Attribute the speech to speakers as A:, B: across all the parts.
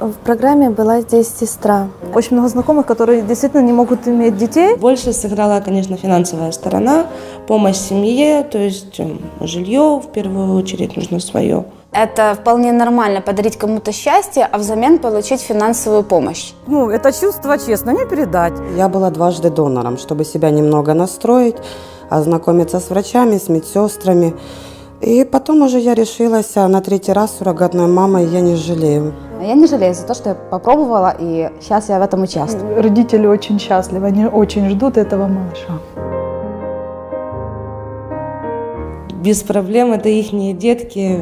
A: В программе была здесь сестра.
B: Очень много знакомых, которые действительно не могут иметь детей.
C: Больше сыграла, конечно, финансовая сторона, помощь семье, то есть м, жилье в первую очередь нужно свое.
D: Это вполне нормально подарить кому-то счастье, а взамен получить финансовую помощь.
B: Ну, это чувство, честно, не передать.
E: Я была дважды донором, чтобы себя немного настроить, ознакомиться с врачами, с медсестрами. И потом уже я решилась а на третий раз суррогатной мамой, я не жалею.
D: Я не жалею за то, что я попробовала, и сейчас я в этом участвую.
F: Родители очень счастливы, они очень ждут этого малыша.
C: Без проблем это их детки,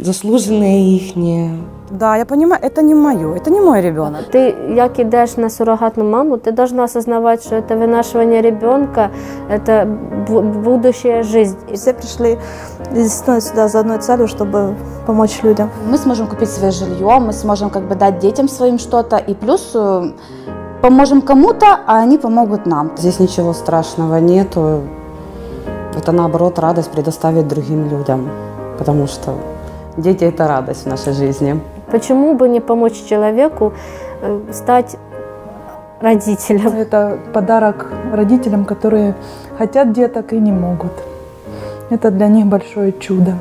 C: заслуженные їхні.
B: Да, я понимаю, это не мое, это не мой ребенок.
G: Ты, як идешь на суррогатную маму, ты должна осознавать, что это вынашивание ребенка, это бу- будущая жизнь.
B: И все пришли действительно сюда за одной целью, чтобы помочь людям.
D: Мы сможем купить свое жилье, мы сможем как бы дать детям своим что-то, и плюс э, поможем кому-то, а они помогут нам.
E: Здесь ничего страшного нету. Это наоборот радость предоставить другим людям, потому что дети – это радость в нашей жизни.
G: Почему бы не помочь человеку э, стать родителем?
F: Это подарок родителям, которые хотят деток и не могут. Это для них большое чудо.